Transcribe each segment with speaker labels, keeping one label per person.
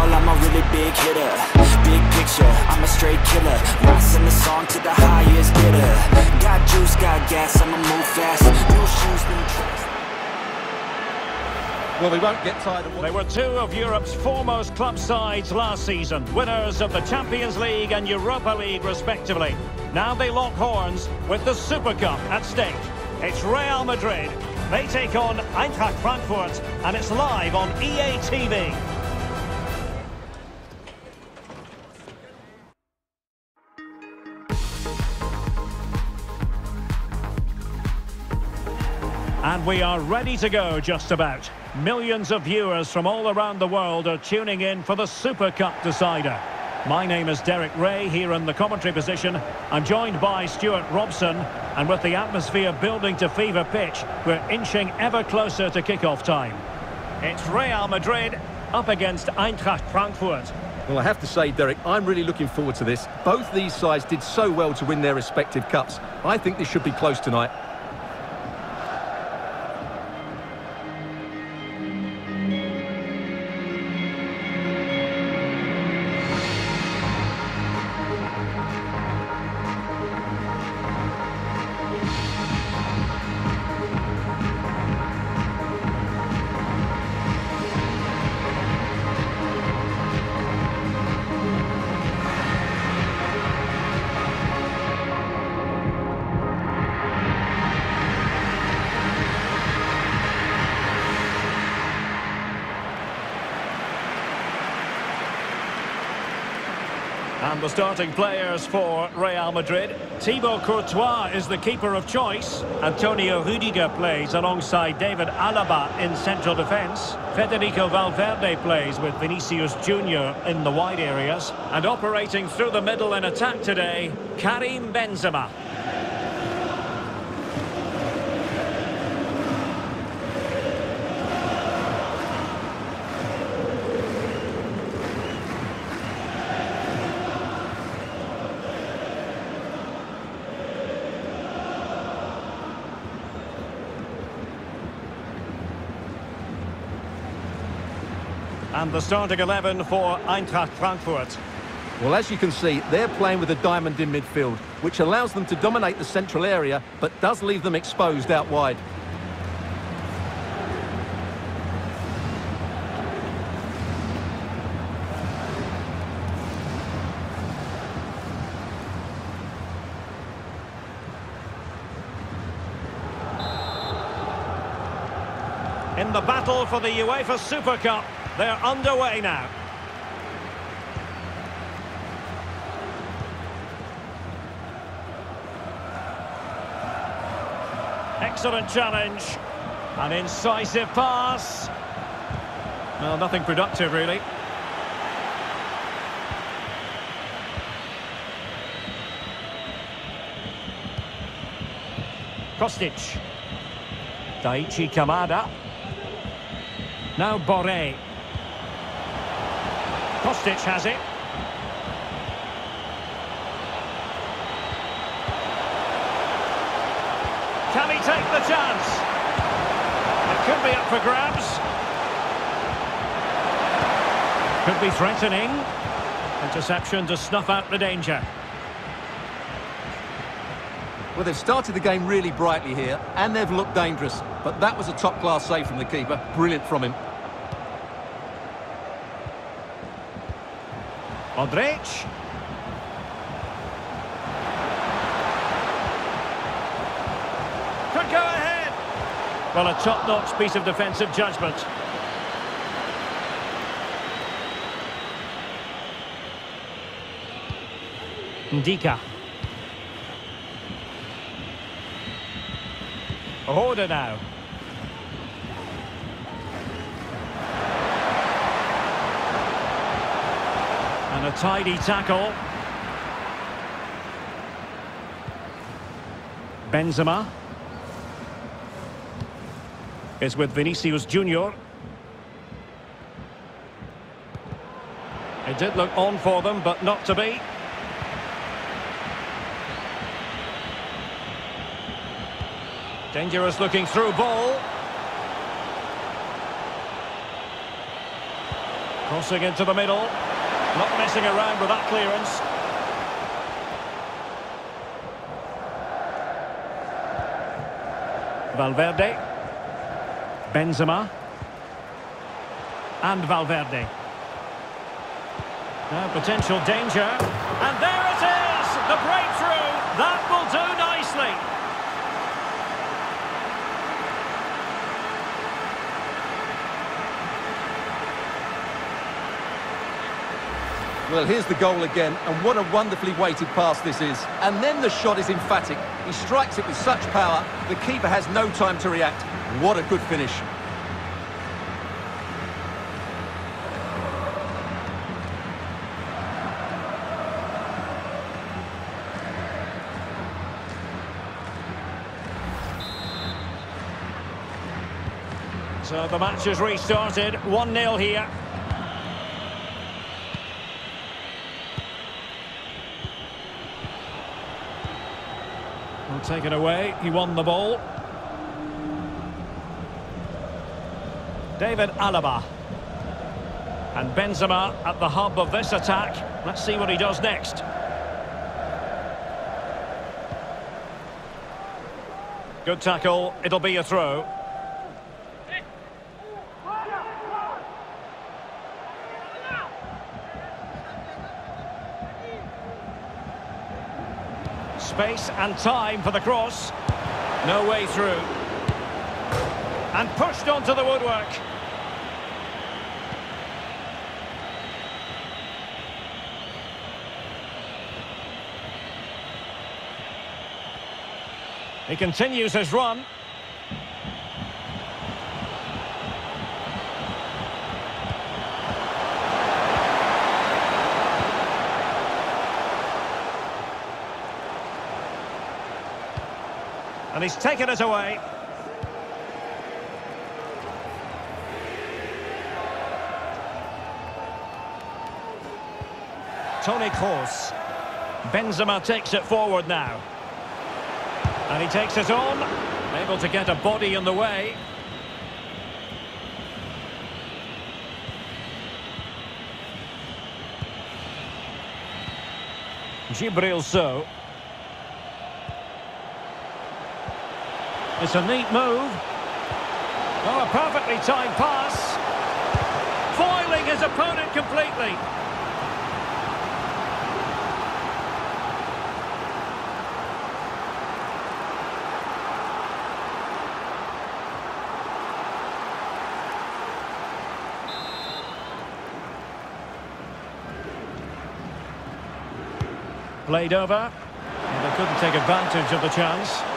Speaker 1: ball, I'm a really big hitter Big picture, I'm a straight killer Rising the song to the highest bidder Got juice, got gas, I'ma move fast New shoes, new tracks
Speaker 2: Well, they won't get tired of
Speaker 3: They were two of Europe's foremost club sides last season, winners of the Champions League and Europa League respectively. Now they lock horns with the Super Cup at stake. It's Real Madrid. They take on Eintracht Frankfurt and it's live on EA TV. And we are ready to go just about. Millions of viewers from all around the world are tuning in for the Super Cup decider. My name is Derek Ray here in the commentary position. I'm joined by Stuart Robson and with the atmosphere building to fever pitch, we're inching ever closer to kick-off time. It's Real Madrid up against Eintracht Frankfurt.
Speaker 2: Well, I have to say, Derek, I'm really looking forward to this. Both these sides did so well to win their respective cups. I think this should be close tonight.
Speaker 3: And the starting players for Real Madrid. Thibaut Courtois is the keeper of choice. Antonio Rudiger plays alongside David Alaba in central defence. Federico Valverde plays with Vinicius Junior in the wide areas. And operating through the middle in attack today, Karim Benzema. And the starting 11 for Eintracht Frankfurt.
Speaker 2: Well, as you can see, they're playing with a diamond in midfield, which allows them to dominate the central area, but does leave them exposed out wide.
Speaker 3: In the battle for the UEFA Super Cup, they're underway now. Excellent challenge. An incisive pass. Well, nothing productive, really. Kostic. Daichi Kamada. Now Borré. Kostic has it. Can he take the chance? It could be up for grabs. Could be threatening. Interception to snuff out the danger.
Speaker 2: Well, they've started the game really brightly here, and they've looked dangerous. But that was a top-class save from the keeper. Brilliant from him.
Speaker 3: Modric. Could go ahead. Well, a top-notch piece of defensive judgment. N'Dicka. Order now. And a tidy tackle. Benzema. Is with Vinicius Junior. It did look on for them, but not to be. Dangerous looking through ball. Crossing into the middle. Not messing around with that clearance. Valverde. Benzema. And Valverde. Now potential danger. And there it is! The breakthrough! That will do nicely.
Speaker 2: Well, here's the goal again, and what a wonderfully weighted pass this is. And then the shot is emphatic. He strikes it with such power, the keeper has no time to react. What a good finish.
Speaker 3: So the match has restarted. 1-0 here. Will take it away. He won the ball. David Alaba. And Benzema at the hub of this attack. Let's see what he does next. Good tackle. It'll be a throw. Space and time for the cross. No way through. And pushed onto the woodwork. He continues his run. Taken it away. Toni Kroos. Benzema takes it forward now. And he takes it on. Able to get a body in the way. Djibril Sow. It's a neat move. Oh, a perfectly timed pass. Foiling his opponent completely. Played over. And they couldn't take advantage of the chance.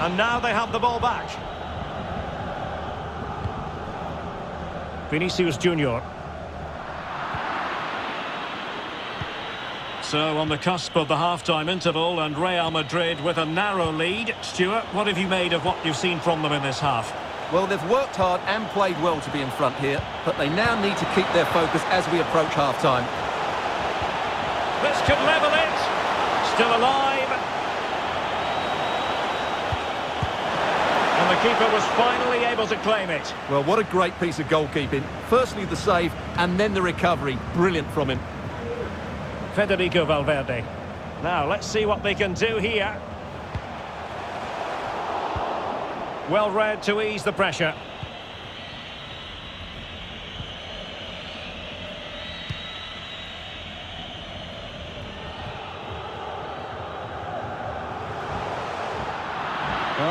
Speaker 3: And now they have the ball back. Vinicius Junior. So on the cusp of the half-time interval and Real Madrid with a narrow lead. Stuart, what have you made of what you've seen from them in this half?
Speaker 2: Well, they've worked hard and played well to be in front here, but they now need to keep their focus as we approach half-time.
Speaker 3: This could level it. Still alive. And the keeper was finally able to claim it.
Speaker 2: Well, what a great piece of goalkeeping. Firstly, the save, and then the recovery. Brilliant from him.
Speaker 3: Federico Valverde. Now, let's see what they can do here. Well read to ease the pressure.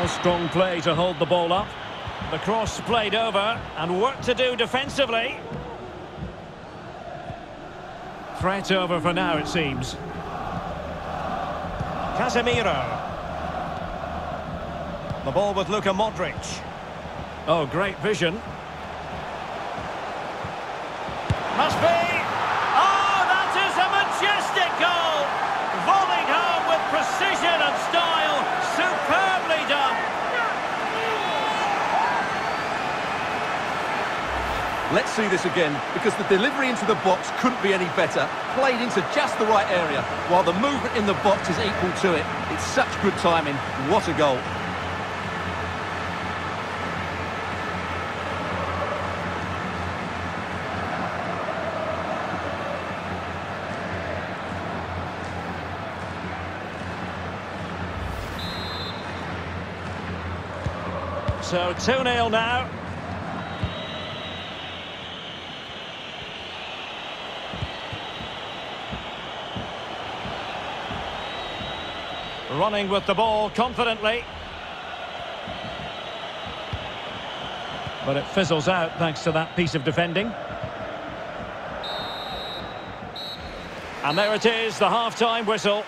Speaker 3: Strong play to hold the ball up. The cross played over and work to do defensively. Threat over for now, it seems. Casemiro. The ball with Luka Modric. Oh, great vision. Must be. Oh, that is a majestic goal! Volleyed home with precision and style. Superbly done.
Speaker 2: Let's see this again, because the delivery into the box couldn't be any better. Played into just the right area, while the movement in the box is equal to it. It's such good timing. What a goal.
Speaker 3: So 2-0 now. Running with the ball confidently. But it fizzles out thanks to that piece of defending. And there it is, the half-time whistle.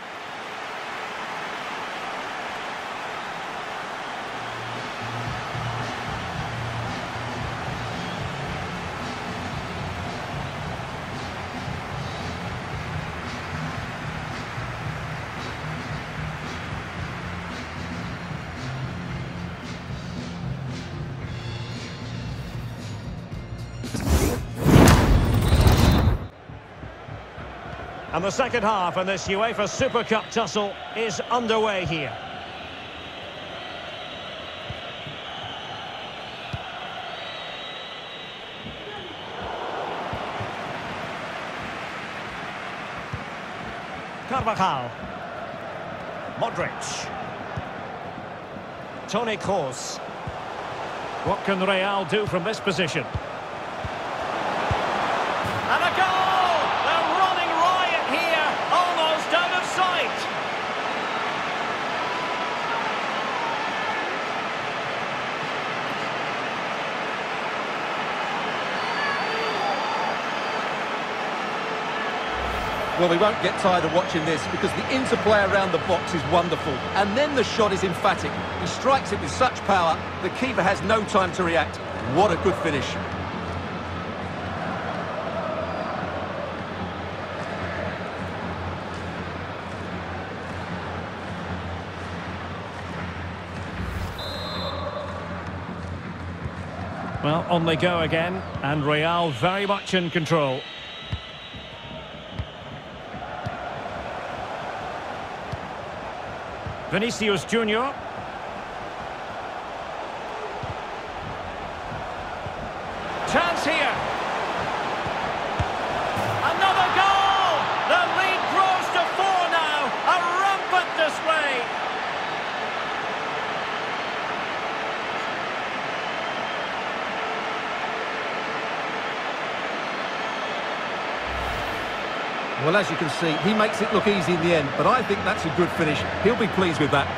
Speaker 3: And the second half in this UEFA Super Cup tussle is underway here. Carvajal. Modric. Toni Kroos. What can Real do from this position? And a goal! They're running riot here, almost out of sight.
Speaker 2: Well, we won't get tired of watching this because the interplay around the box is wonderful. And then the shot is emphatic. He strikes it with such power, the keeper has no time to react. What a good finish.
Speaker 3: Well, on they go again, and Real very much in control. Vinicius Junior. Chance here. Another goal! The lead grows to four now. A rampant display.
Speaker 2: Well, as you can see, he makes it look easy in the end, but I think that's a good finish. He'll be pleased with that.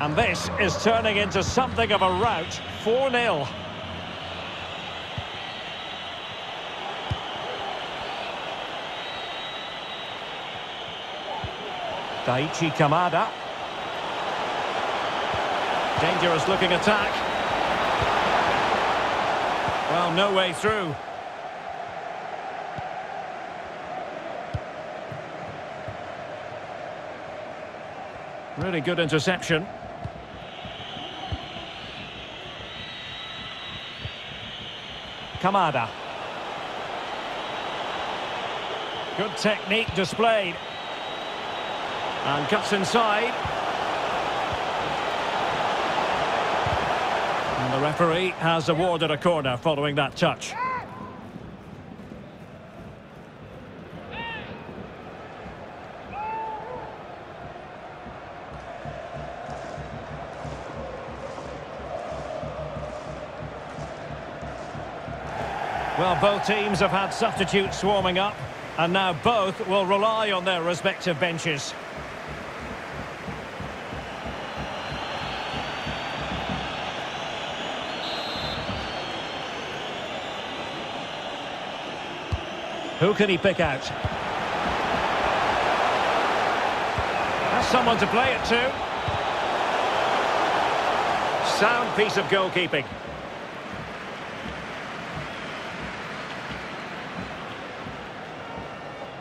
Speaker 3: And this is turning into something of a rout. 4-0. Daichi Kamada. Dangerous looking attack. Well, no way through. Really good interception. Kamada. Good technique displayed. And cuts inside. And the referee has awarded a corner following that touch. Well, both teams have had substitutes swarming up, and now both will rely on their respective benches. Who can he pick out? Has someone to play it to. Sound piece of goalkeeping.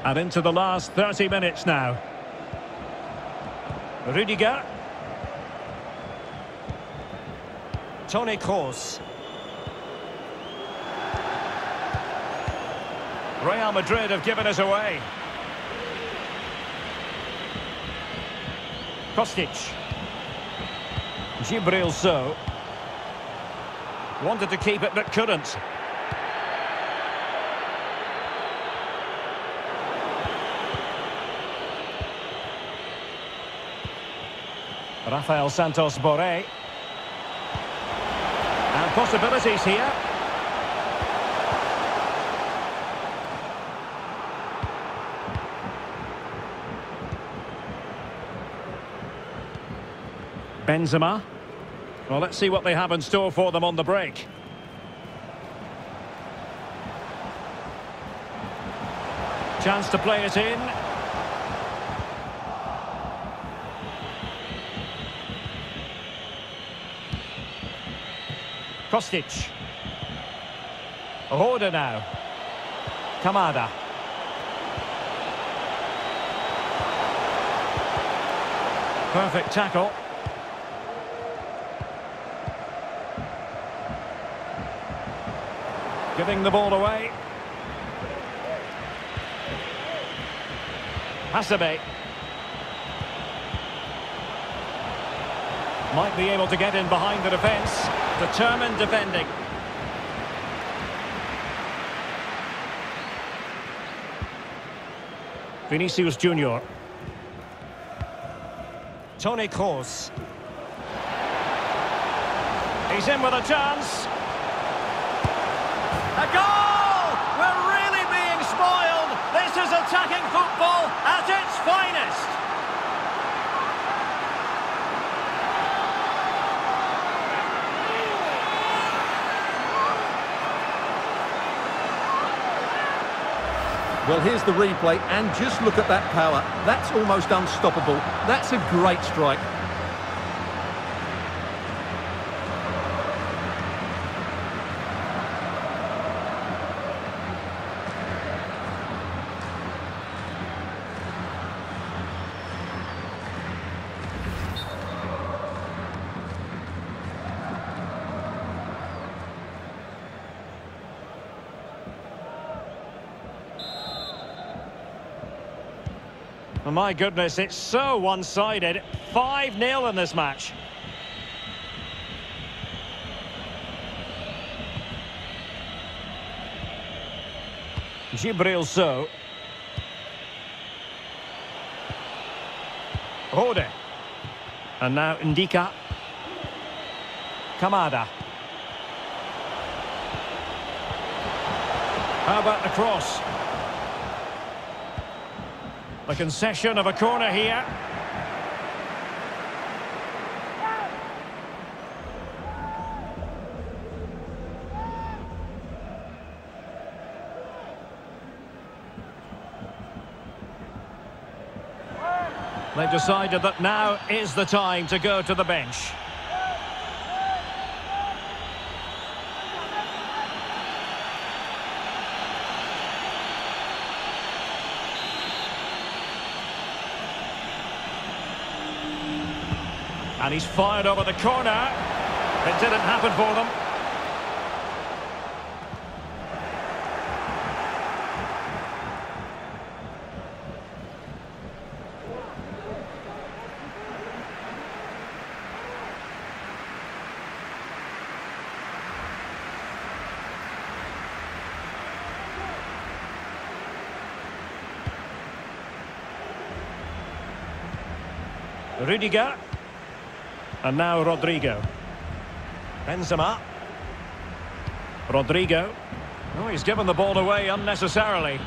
Speaker 3: And into the last 30 minutes now. Rudiger. Toni Kroos. Real Madrid have given us away. Kostic. Djibril Sow. Wanted to keep it but couldn't. Rafael Santos Borré. And possibilities here. Benzema. Well, let's see what they have in store for them on the break. Chance to play it in. Kostic. Rode now. Kamada. Perfect tackle. Giving the ball away. Hasebe. Might be able to get in behind the defence. Determined defending. Vinicius Junior. Toni Kroos. He's in with a chance. Goal! We're really being spoiled. This is attacking football at its finest.
Speaker 2: Well, here's the replay, and just look at that power. That's almost unstoppable. That's a great strike.
Speaker 3: Oh, my goodness, it's so one-sided. 5-0 in this match. Djibril Sow. Rode. And now N'Dicka. Kamada. How about the cross? The concession of a corner here. They've decided that now is the time to go to the bench. And he's fired over the corner. It didn't happen for them. Rudiger. And now Rodrygo. Benzema. Rodrygo. Oh, he's given the ball away unnecessarily.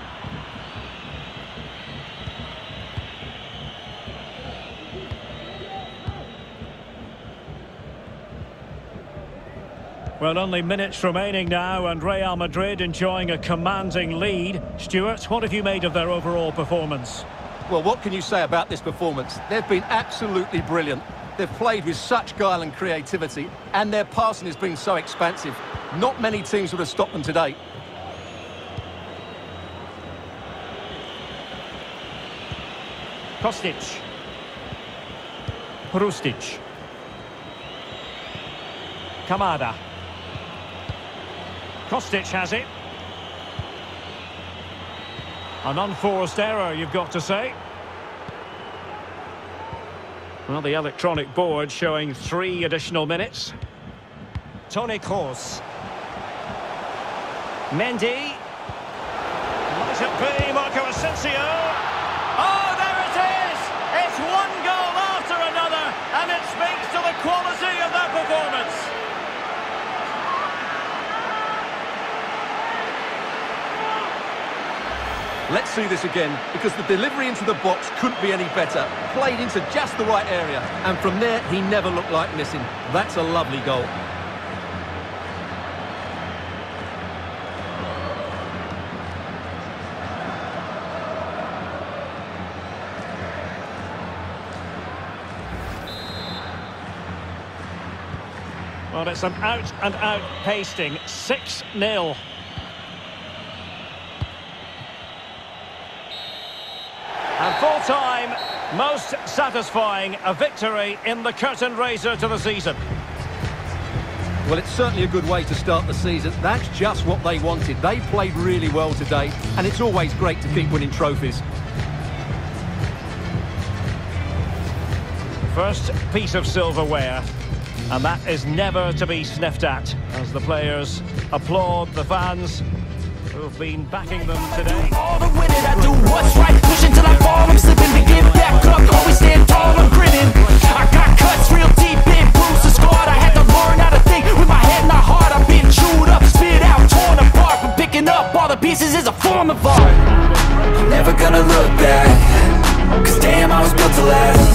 Speaker 3: Well, only minutes remaining now, and Real Madrid enjoying a commanding lead. Stuart, what have you made of their overall performance?
Speaker 2: Well, what can you say about this performance? They've been absolutely brilliant. They've played with such guile and creativity, and their passing has been so expansive. Not many teams would have stopped them today.
Speaker 3: Kostic. Hrustic. Kamada. Kostic has it. An unforced error, you've got to say. Well, the electronic board showing three additional minutes. Toni Kroos. Mendy. Might it be Marco Asensio? Oh, there it is! It's one goal after another, and it speaks to the quality of that performance.
Speaker 2: Let's see this again, because the delivery into the box couldn't be any better. Played into just the right area, and from there, he never looked like missing. That's a lovely goal.
Speaker 3: Well, it's an out-and-out pasting. 6-0. Time, most satisfying, a victory in the curtain raiser to the season.
Speaker 2: Well, it's certainly a good way to start the season. That's just what they wanted. They played really well today, and it's always great to keep winning trophies.
Speaker 3: First piece of silverware, and that is never to be sniffed at, as the players applaud the fans who've been backing them today.
Speaker 1: All the winning, I do what's right. Pushing till I fall, I'm slipping to give that up. Always stand tall, I'm grinning. I got cuts real deep in, bruised and scarred. I had to learn how to think with my head and my heart. I've been chewed up, spit out, torn apart. But picking up all the pieces is a form of art.
Speaker 3: I'm never gonna
Speaker 1: look back,
Speaker 3: cause damn, I was built to last.